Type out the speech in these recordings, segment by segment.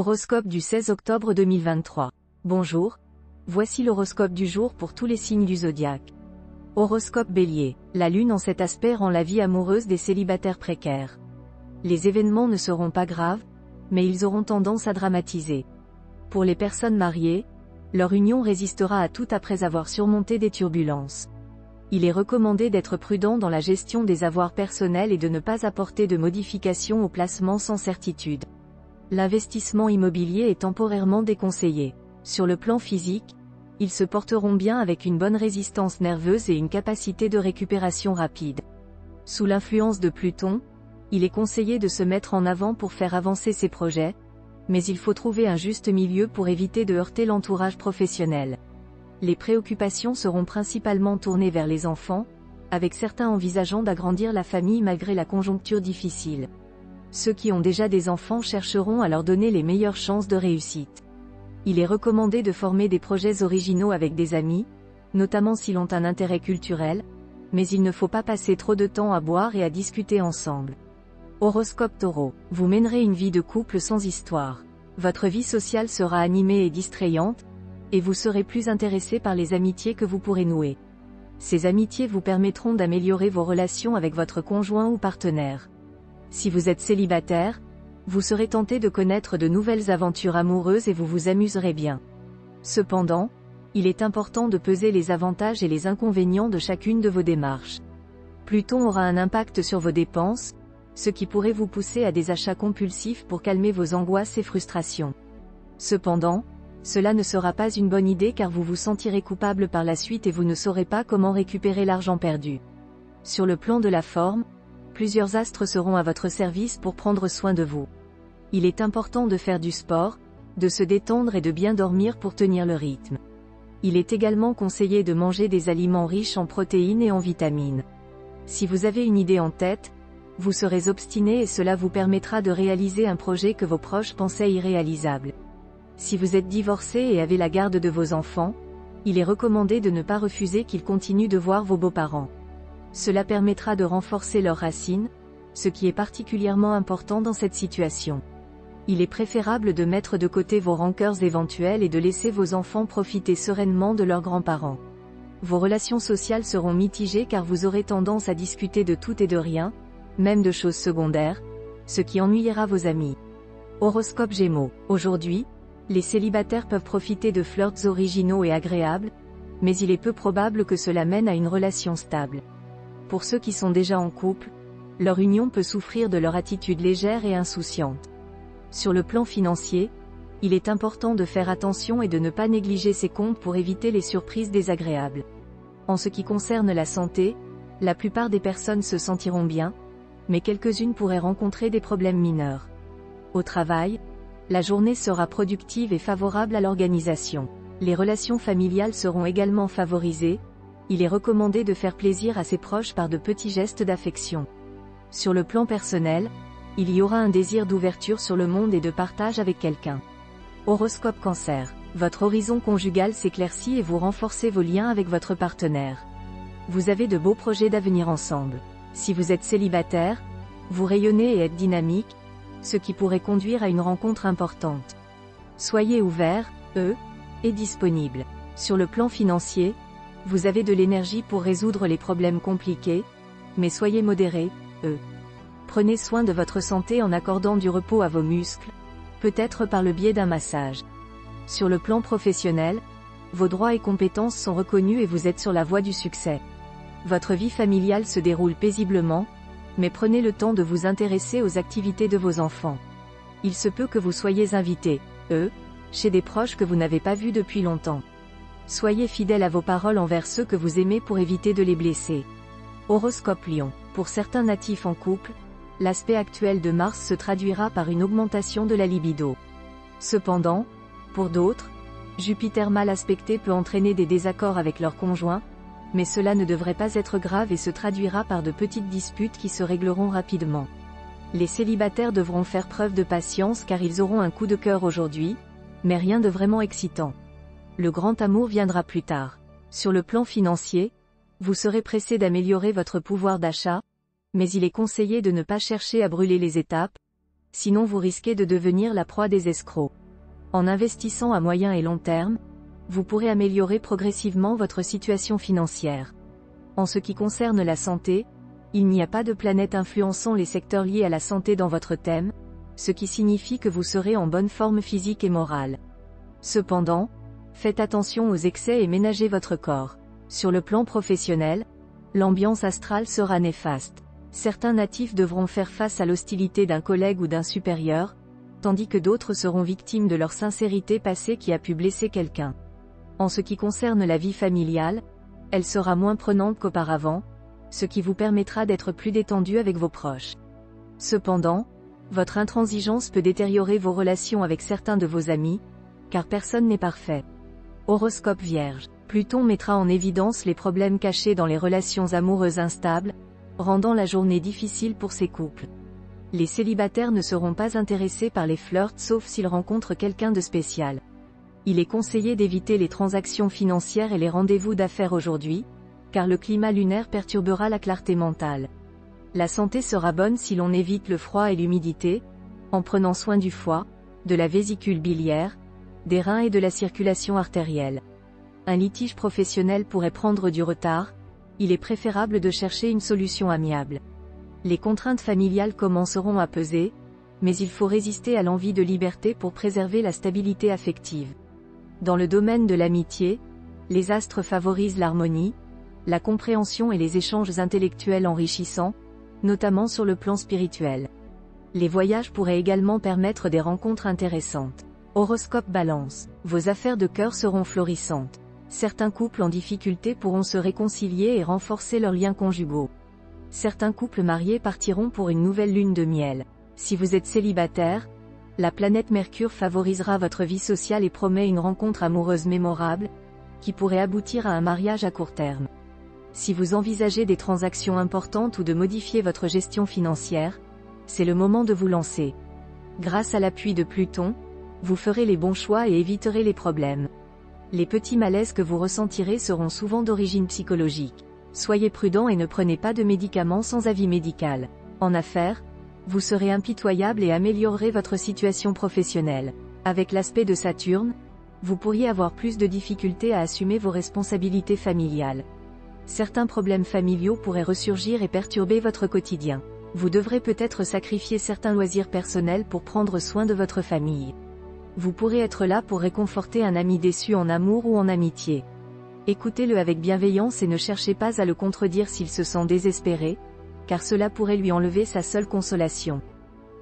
Horoscope du 16 octobre 2023. Bonjour. Voici l'horoscope du jour pour tous les signes du zodiaque. Horoscope Bélier. La lune en cet aspect rend la vie amoureuse des célibataires précaires. Les événements ne seront pas graves, mais ils auront tendance à dramatiser. Pour les personnes mariées, leur union résistera à tout après avoir surmonté des turbulences. Il est recommandé d'être prudent dans la gestion des avoirs personnels et de ne pas apporter de modifications au placement sans certitude l'investissement immobilier est temporairement déconseillé. Sur le plan physique, ils se porteront bien avec une bonne résistance nerveuse et une capacité de récupération rapide. Sous l'influence de Pluton, il est conseillé de se mettre en avant pour faire avancer ses projets, mais il faut trouver un juste milieu pour éviter de heurter l'entourage professionnel. Les préoccupations seront principalement tournées vers les enfants, avec certains envisageant d'agrandir la famille malgré la conjoncture difficile. Ceux qui ont déjà des enfants chercheront à leur donner les meilleures chances de réussite. Il est recommandé de former des projets originaux avec des amis, notamment s'ils ont un intérêt culturel, mais il ne faut pas passer trop de temps à boire et à discuter ensemble. Horoscope Taureau, vous mènerez une vie de couple sans histoire. Votre vie sociale sera animée et distrayante, et vous serez plus intéressé par les amitiés que vous pourrez nouer. Ces amitiés vous permettront d'améliorer vos relations avec votre conjoint ou partenaire. Si vous êtes célibataire, vous serez tenté de connaître de nouvelles aventures amoureuses et vous vous amuserez bien. Cependant, il est important de peser les avantages et les inconvénients de chacune de vos démarches. Pluton aura un impact sur vos dépenses, ce qui pourrait vous pousser à des achats compulsifs pour calmer vos angoisses et frustrations. Cependant, cela ne sera pas une bonne idée car vous vous sentirez coupable par la suite et vous ne saurez pas comment récupérer l'argent perdu. Sur le plan de la forme, plusieurs astres seront à votre service pour prendre soin de vous. Il est important de faire du sport, de se détendre et de bien dormir pour tenir le rythme. Il est également conseillé de manger des aliments riches en protéines et en vitamines. Si vous avez une idée en tête, vous serez obstiné et cela vous permettra de réaliser un projet que vos proches pensaient irréalisable. Si vous êtes divorcé et avez la garde de vos enfants, il est recommandé de ne pas refuser qu'ils continuent de voir vos beaux-parents. Cela permettra de renforcer leurs racines, ce qui est particulièrement important dans cette situation. Il est préférable de mettre de côté vos rancœurs éventuelles et de laisser vos enfants profiter sereinement de leurs grands-parents. Vos relations sociales seront mitigées car vous aurez tendance à discuter de tout et de rien, même de choses secondaires, ce qui ennuyera vos amis. Horoscope Gémeaux. Aujourd'hui, les célibataires peuvent profiter de flirts originaux et agréables, mais il est peu probable que cela mène à une relation stable. Pour ceux qui sont déjà en couple, leur union peut souffrir de leur attitude légère et insouciante. Sur le plan financier, il est important de faire attention et de ne pas négliger ses comptes pour éviter les surprises désagréables. En ce qui concerne la santé, la plupart des personnes se sentiront bien, mais quelques-unes pourraient rencontrer des problèmes mineurs. Au travail, la journée sera productive et favorable à l'organisation. Les relations familiales seront également favorisées, il est recommandé de faire plaisir à ses proches par de petits gestes d'affection. Sur le plan personnel, il y aura un désir d'ouverture sur le monde et de partage avec quelqu'un. Horoscope Cancer. Votre horizon conjugal s'éclaircit et vous renforcez vos liens avec votre partenaire. Vous avez de beaux projets d'avenir ensemble. Si vous êtes célibataire, vous rayonnez et êtes dynamique, ce qui pourrait conduire à une rencontre importante. Soyez ouvert, eux, et disponible. Sur le plan financier, vous avez de l'énergie pour résoudre les problèmes compliqués, mais soyez modéré, eux. Prenez soin de votre santé en accordant du repos à vos muscles, peut-être par le biais d'un massage. Sur le plan professionnel, vos droits et compétences sont reconnus et vous êtes sur la voie du succès. Votre vie familiale se déroule paisiblement, mais prenez le temps de vous intéresser aux activités de vos enfants. Il se peut que vous soyez invité, eux, chez des proches que vous n'avez pas vus depuis longtemps. Soyez fidèles à vos paroles envers ceux que vous aimez pour éviter de les blesser. Horoscope Lion. Pour certains natifs en couple, l'aspect actuel de Mars se traduira par une augmentation de la libido. Cependant, pour d'autres, Jupiter mal aspecté peut entraîner des désaccords avec leur conjoint, mais cela ne devrait pas être grave et se traduira par de petites disputes qui se régleront rapidement. Les célibataires devront faire preuve de patience car ils auront un coup de cœur aujourd'hui, mais rien de vraiment excitant le grand amour viendra plus tard. Sur le plan financier, vous serez pressé d'améliorer votre pouvoir d'achat, mais il est conseillé de ne pas chercher à brûler les étapes, sinon vous risquez de devenir la proie des escrocs. En investissant à moyen et long terme, vous pourrez améliorer progressivement votre situation financière. En ce qui concerne la santé, il n'y a pas de planète influençant les secteurs liés à la santé dans votre thème, ce qui signifie que vous serez en bonne forme physique et morale. Cependant, faites attention aux excès et ménagez votre corps. Sur le plan professionnel, l'ambiance astrale sera néfaste. Certains natifs devront faire face à l'hostilité d'un collègue ou d'un supérieur, tandis que d'autres seront victimes de leur sincérité passée qui a pu blesser quelqu'un. En ce qui concerne la vie familiale, elle sera moins prenante qu'auparavant, ce qui vous permettra d'être plus détendu avec vos proches. Cependant, votre intransigeance peut détériorer vos relations avec certains de vos amis, car personne n'est parfait. Horoscope Vierge. Pluton mettra en évidence les problèmes cachés dans les relations amoureuses instables, rendant la journée difficile pour ces couples. Les célibataires ne seront pas intéressés par les flirts sauf s'ils rencontrent quelqu'un de spécial. Il est conseillé d'éviter les transactions financières et les rendez-vous d'affaires aujourd'hui, car le climat lunaire perturbera la clarté mentale. La santé sera bonne si l'on évite le froid et l'humidité, en prenant soin du foie, de la vésicule biliaire, des reins et de la circulation artérielle. Un litige professionnel pourrait prendre du retard, il est préférable de chercher une solution amiable. Les contraintes familiales commenceront à peser, mais il faut résister à l'envie de liberté pour préserver la stabilité affective. Dans le domaine de l'amitié, les astres favorisent l'harmonie, la compréhension et les échanges intellectuels enrichissants, notamment sur le plan spirituel. Les voyages pourraient également permettre des rencontres intéressantes. Horoscope Balance. Vos affaires de cœur seront florissantes. Certains couples en difficulté pourront se réconcilier et renforcer leurs liens conjugaux. Certains couples mariés partiront pour une nouvelle lune de miel. Si vous êtes célibataire, la planète Mercure favorisera votre vie sociale et promet une rencontre amoureuse mémorable, qui pourrait aboutir à un mariage à court terme. Si vous envisagez des transactions importantes ou de modifier votre gestion financière, c'est le moment de vous lancer. Grâce à l'appui de Pluton, vous ferez les bons choix et éviterez les problèmes. Les petits malaises que vous ressentirez seront souvent d'origine psychologique. Soyez prudent et ne prenez pas de médicaments sans avis médical. En affaires, vous serez impitoyable et améliorerez votre situation professionnelle. Avec l'aspect de Saturne, vous pourriez avoir plus de difficultés à assumer vos responsabilités familiales. Certains problèmes familiaux pourraient ressurgir et perturber votre quotidien. Vous devrez peut-être sacrifier certains loisirs personnels pour prendre soin de votre famille. Vous pourrez être là pour réconforter un ami déçu en amour ou en amitié. Écoutez-le avec bienveillance et ne cherchez pas à le contredire s'il se sent désespéré, car cela pourrait lui enlever sa seule consolation.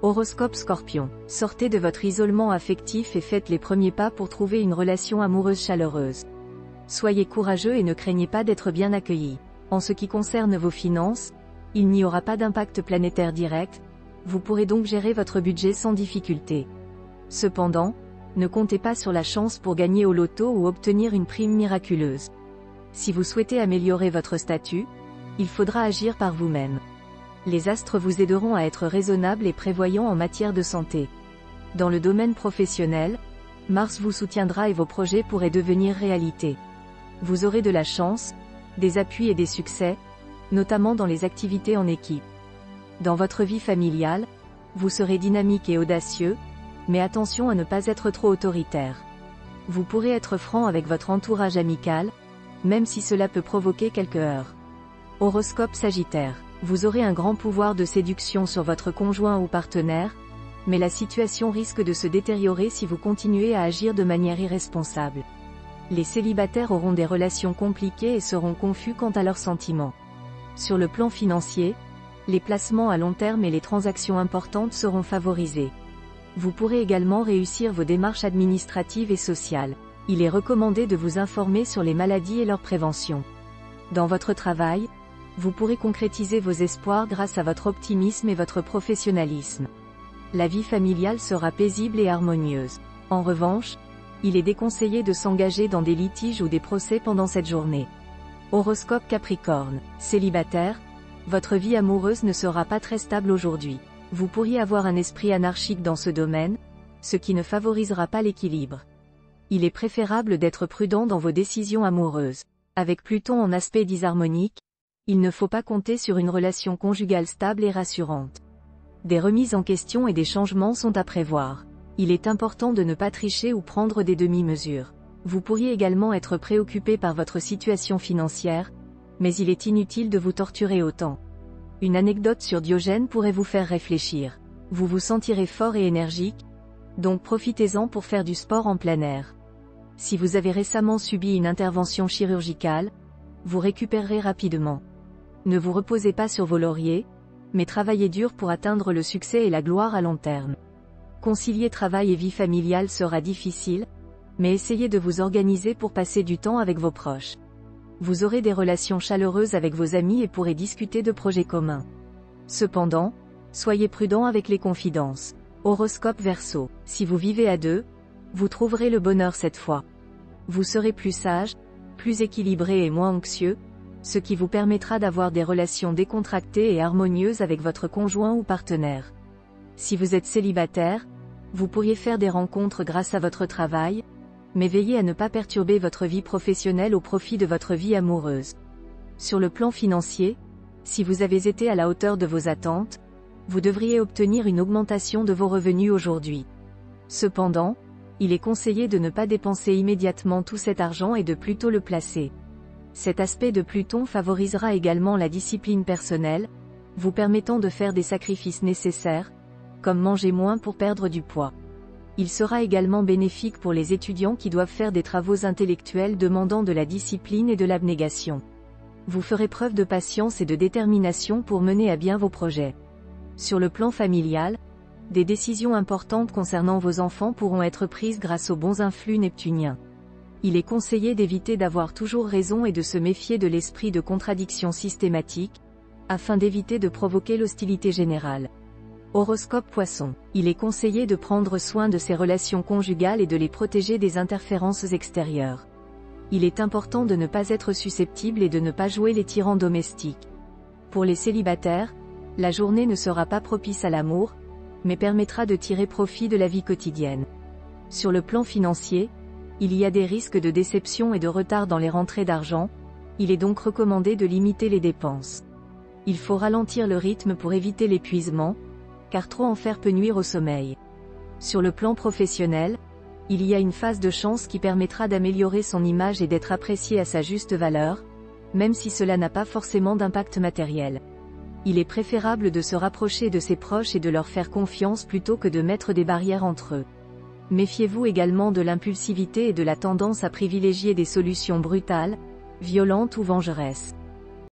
Horoscope Scorpion. Sortez de votre isolement affectif et faites les premiers pas pour trouver une relation amoureuse chaleureuse. Soyez courageux et ne craignez pas d'être bien accueilli. En ce qui concerne vos finances, il n'y aura pas d'impact planétaire direct, vous pourrez donc gérer votre budget sans difficulté. Cependant, ne comptez pas sur la chance pour gagner au loto ou obtenir une prime miraculeuse. Si vous souhaitez améliorer votre statut, il faudra agir par vous-même. Les astres vous aideront à être raisonnable et prévoyant en matière de santé. Dans le domaine professionnel, Mars vous soutiendra et vos projets pourraient devenir réalité. Vous aurez de la chance, des appuis et des succès, notamment dans les activités en équipe. Dans votre vie familiale, vous serez dynamique et audacieux, mais attention à ne pas être trop autoritaire. Vous pourrez être franc avec votre entourage amical, même si cela peut provoquer quelques heurts. Horoscope Sagittaire. Vous aurez un grand pouvoir de séduction sur votre conjoint ou partenaire, mais la situation risque de se détériorer si vous continuez à agir de manière irresponsable. Les célibataires auront des relations compliquées et seront confus quant à leurs sentiments. Sur le plan financier, les placements à long terme et les transactions importantes seront favorisés. Vous pourrez également réussir vos démarches administratives et sociales. Il est recommandé de vous informer sur les maladies et leur prévention. Dans votre travail, vous pourrez concrétiser vos espoirs grâce à votre optimisme et votre professionnalisme. La vie familiale sera paisible et harmonieuse. En revanche, il est déconseillé de s'engager dans des litiges ou des procès pendant cette journée. Horoscope Capricorne. Célibataire, votre vie amoureuse ne sera pas très stable aujourd'hui. Vous pourriez avoir un esprit anarchique dans ce domaine, ce qui ne favorisera pas l'équilibre. Il est préférable d'être prudent dans vos décisions amoureuses. Avec Pluton en aspect disharmonique, il ne faut pas compter sur une relation conjugale stable et rassurante. Des remises en question et des changements sont à prévoir. Il est important de ne pas tricher ou prendre des demi-mesures. Vous pourriez également être préoccupé par votre situation financière, mais il est inutile de vous torturer autant. Une anecdote sur Diogène pourrait vous faire réfléchir. Vous vous sentirez fort et énergique, donc profitez-en pour faire du sport en plein air. Si vous avez récemment subi une intervention chirurgicale, vous récupérerez rapidement. Ne vous reposez pas sur vos lauriers, mais travaillez dur pour atteindre le succès et la gloire à long terme. Concilier travail et vie familiale sera difficile, mais essayez de vous organiser pour passer du temps avec vos proches. Vous aurez des relations chaleureuses avec vos amis et pourrez discuter de projets communs. Cependant, soyez prudent avec les confidences. Horoscope Verseau. Si vous vivez à deux, vous trouverez le bonheur cette fois. Vous serez plus sage, plus équilibré et moins anxieux, ce qui vous permettra d'avoir des relations décontractées et harmonieuses avec votre conjoint ou partenaire. Si vous êtes célibataire, vous pourriez faire des rencontres grâce à votre travail, mais veillez à ne pas perturber votre vie professionnelle au profit de votre vie amoureuse. Sur le plan financier, si vous avez été à la hauteur de vos attentes, vous devriez obtenir une augmentation de vos revenus aujourd'hui. Cependant, il est conseillé de ne pas dépenser immédiatement tout cet argent et de plutôt le placer. Cet aspect de Pluton favorisera également la discipline personnelle, vous permettant de faire des sacrifices nécessaires, comme manger moins pour perdre du poids. Il sera également bénéfique pour les étudiants qui doivent faire des travaux intellectuels demandant de la discipline et de l'abnégation. Vous ferez preuve de patience et de détermination pour mener à bien vos projets. Sur le plan familial, des décisions importantes concernant vos enfants pourront être prises grâce aux bons influx neptuniens. Il est conseillé d'éviter d'avoir toujours raison et de se méfier de l'esprit de contradiction systématique, afin d'éviter de provoquer l'hostilité générale. Horoscope Poisson. Il est conseillé de prendre soin de ses relations conjugales et de les protéger des interférences extérieures. Il est important de ne pas être susceptible et de ne pas jouer les tyrans domestiques. Pour les célibataires, la journée ne sera pas propice à l'amour, mais permettra de tirer profit de la vie quotidienne. Sur le plan financier, il y a des risques de déception et de retard dans les rentrées d'argent, il est donc recommandé de limiter les dépenses. Il faut ralentir le rythme pour éviter l'épuisement, car trop en faire peut nuire au sommeil. Sur le plan professionnel, il y a une phase de chance qui permettra d'améliorer son image et d'être apprécié à sa juste valeur, même si cela n'a pas forcément d'impact matériel. Il est préférable de se rapprocher de ses proches et de leur faire confiance plutôt que de mettre des barrières entre eux. Méfiez-vous également de l'impulsivité et de la tendance à privilégier des solutions brutales, violentes ou vengeresses.